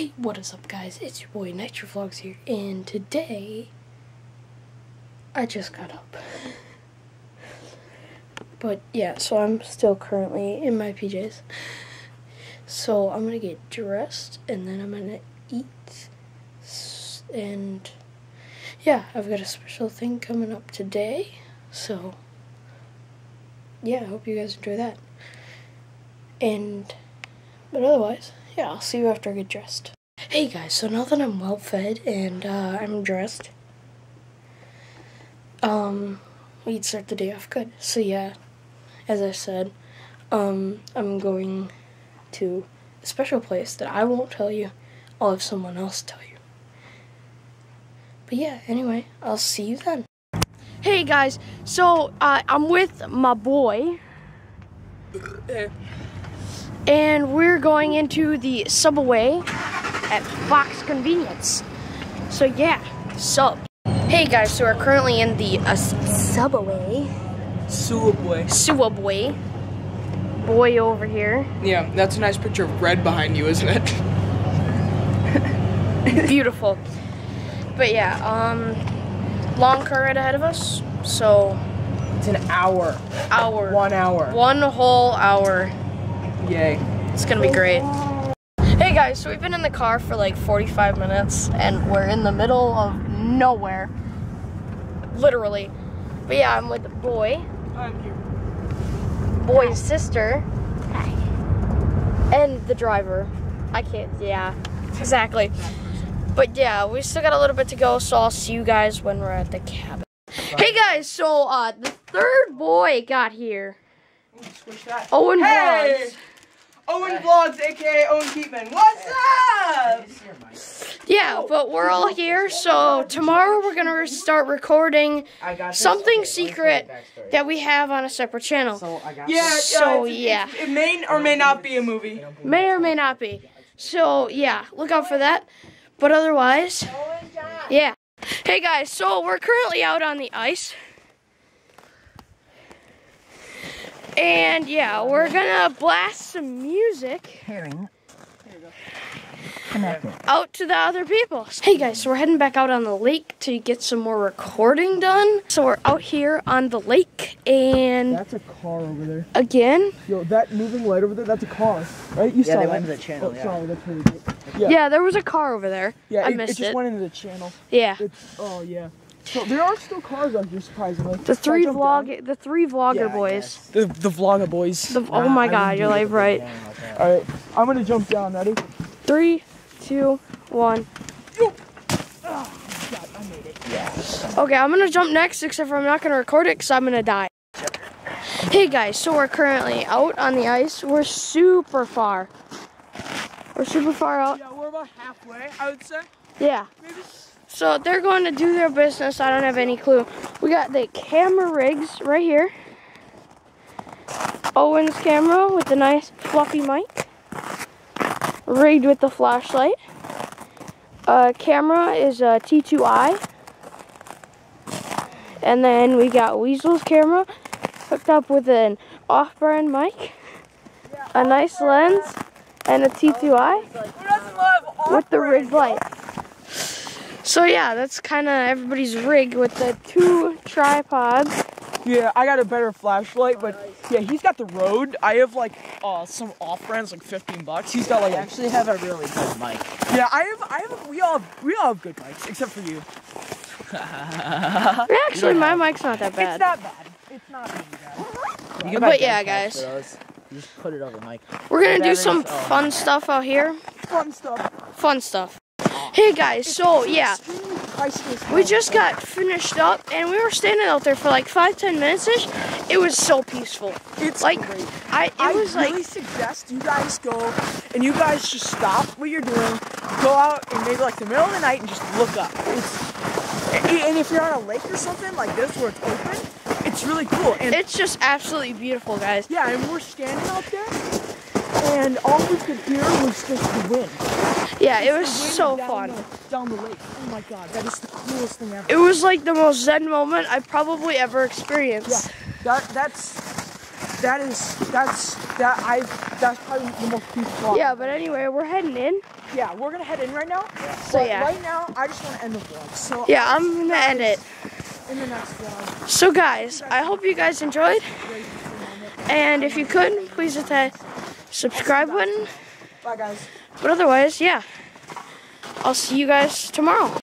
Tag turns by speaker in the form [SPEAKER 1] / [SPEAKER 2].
[SPEAKER 1] Hey, what is up guys? It's your boy Nitro Vlogs here, and today I just got up. But yeah, so I'm still currently in my PJs. So I'm gonna get dressed and then I'm gonna eat. And yeah, I've got a special thing coming up today. So yeah, I hope you guys enjoy that. And but otherwise, yeah, I'll see you after I get dressed. Hey guys, so now that I'm well fed and uh, I'm dressed, um, we'd start the day off good. So yeah, as I said, um, I'm going to a special place that I won't tell you. I'll have someone else tell you. But yeah, anyway, I'll see you then. Hey guys, so uh, I'm with my boy and we're going into the subway at Fox Convenience. So yeah, sub. Hey guys, so we're currently in the uh, subway.
[SPEAKER 2] Subway.
[SPEAKER 1] Subway. Boy over here.
[SPEAKER 2] Yeah, that's a nice picture of red behind you, isn't it?
[SPEAKER 1] Beautiful. But yeah, um, long car ride ahead of us. So
[SPEAKER 2] It's an hour.
[SPEAKER 1] hour.
[SPEAKER 2] One hour.
[SPEAKER 1] One whole hour.
[SPEAKER 2] Yay.
[SPEAKER 1] It's gonna be great. Hey guys, so we've been in the car for like 45 minutes and we're in the middle of nowhere. Literally. But yeah, I'm with the boy,
[SPEAKER 2] I'm here.
[SPEAKER 1] boy's sister, and the driver. I can't, yeah, exactly. But yeah, we still got a little bit to go, so I'll see you guys when we're at the cabin. Hey guys, so uh, the third boy got here.
[SPEAKER 2] Squish that.
[SPEAKER 1] Owen
[SPEAKER 2] Hey!
[SPEAKER 1] Vlogs.
[SPEAKER 2] Owen Vlogs, aka Owen Keatman. What's up?
[SPEAKER 1] Yeah, but we're all here, so tomorrow we're gonna start recording something secret that we have on a separate channel.
[SPEAKER 2] Yeah,
[SPEAKER 1] So, yeah.
[SPEAKER 2] it's- It may or may not be a movie.
[SPEAKER 1] May or may not be. So yeah, look out for that. But otherwise, yeah. Hey guys, so we're currently out on the ice. And yeah, we're gonna blast some music
[SPEAKER 3] Pairing. Connected.
[SPEAKER 1] out to the other people. Hey guys, so we're heading back out on the lake to get some more recording done. So we're out here on the lake and
[SPEAKER 2] That's a car over there.
[SPEAKER 1] again,
[SPEAKER 2] Yo, that moving light over there, that's a car, right? You
[SPEAKER 3] Yeah,
[SPEAKER 2] saw
[SPEAKER 3] they
[SPEAKER 2] that.
[SPEAKER 3] went to the channel,
[SPEAKER 2] Oh,
[SPEAKER 3] yeah.
[SPEAKER 2] sorry, that's really good. Yeah.
[SPEAKER 1] yeah, there was a car over there.
[SPEAKER 2] Yeah,
[SPEAKER 1] I
[SPEAKER 2] it,
[SPEAKER 1] missed
[SPEAKER 2] it just
[SPEAKER 1] it.
[SPEAKER 2] went into the channel.
[SPEAKER 1] Yeah.
[SPEAKER 2] It's, oh, yeah. So there are still cars out here, surprisingly.
[SPEAKER 1] The three
[SPEAKER 2] jump
[SPEAKER 1] vlog
[SPEAKER 2] down?
[SPEAKER 1] the three vlogger
[SPEAKER 3] Yeah,
[SPEAKER 1] boys.
[SPEAKER 2] The, the vlogger boys.
[SPEAKER 1] The, oh my god, you're like right.
[SPEAKER 2] Alright, I'm gonna jump down, ready?
[SPEAKER 1] Three, two, one.
[SPEAKER 2] Oh, God, I made it.
[SPEAKER 1] Okay, I'm gonna jump next, except for I'm not gonna record it because I'm gonna die. Hey guys, so we're currently out on the ice. We're super far. We're super far out.
[SPEAKER 2] Yeah, we're about halfway, I would say.
[SPEAKER 1] Yeah.
[SPEAKER 2] Maybe.
[SPEAKER 1] So they're going to do their business. I don't have any clue. We got the camera rigs right here. Owen's camera with the nice fluffy mic. Rigged with the flashlight. Uh, camera is a T2i. And then we got Weasel's camera hooked up with an off-brand mic. A nice lens and a T2i
[SPEAKER 2] Who doesn't love
[SPEAKER 1] with the rig light. So yeah, that's kind of everybody's rig with the two tripods.
[SPEAKER 2] Yeah, I got a better flashlight, but yeah, he's got the Rode. I have like uh some off brands like 15 bucks. He's got like
[SPEAKER 3] I actually have a really good mic.
[SPEAKER 2] yeah, I have I have we all have, we all have good mics except for you.
[SPEAKER 1] Actually, my mic's not that bad.
[SPEAKER 2] It's
[SPEAKER 1] bad.
[SPEAKER 2] not bad. It's not really bad.
[SPEAKER 3] You can
[SPEAKER 1] But yeah,
[SPEAKER 3] dead
[SPEAKER 1] guys.
[SPEAKER 3] caps for those. You just put it over the mic.
[SPEAKER 1] We're gonna do some
[SPEAKER 3] oh.
[SPEAKER 1] fun stuff out here.
[SPEAKER 2] Fun stuff.
[SPEAKER 1] Fun stuff. Hey guys, so yeah, we just got finished up and we were standing out there for like five, ten minutes ish. It was so peaceful.
[SPEAKER 2] It's
[SPEAKER 1] like,
[SPEAKER 2] great.
[SPEAKER 1] I it
[SPEAKER 2] I
[SPEAKER 1] was
[SPEAKER 2] really
[SPEAKER 1] like
[SPEAKER 2] suggest you guys go and you guys just stop what you're doing, go out and maybe like the middle of the night and just look up. It's and if you're on a lake or something like this where it's open, it's really cool. And
[SPEAKER 1] it's just absolutely beautiful, guys.
[SPEAKER 2] yeah, and we're standing out there, and all we could hear was just the wind.
[SPEAKER 1] Yeah, it was so fun.
[SPEAKER 2] Down the lake. Oh my god, that is the coolest thing ever.
[SPEAKER 1] It was like the most zen moment I probably ever experienced.
[SPEAKER 2] Yeah, that that's that is that's that I that's probably the most peaceful.
[SPEAKER 1] Yeah, but anyway, we're heading in.
[SPEAKER 2] Yeah, we're gonna head in right now.
[SPEAKER 1] So
[SPEAKER 2] but
[SPEAKER 1] yeah.
[SPEAKER 2] Right now, I just want to end the vlog. So
[SPEAKER 1] yeah, I'm gonna end it.
[SPEAKER 2] In the next vlog.
[SPEAKER 1] So guys, I hope you guys enjoyed. And if you could, please hit that subscribe button.
[SPEAKER 2] Bye, guys.
[SPEAKER 1] But otherwise, yeah. I'll see you guys tomorrow.